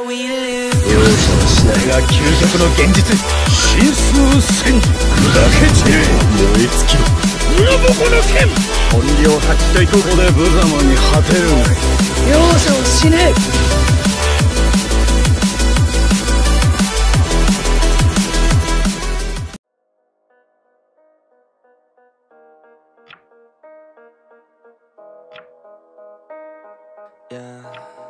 容赦はしないが究極の現実真数戦時砕け散れ燃え尽きろ裏ボコの剣本領発揮といここで無様に果てるがい容赦はしねえ Yeah.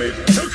made.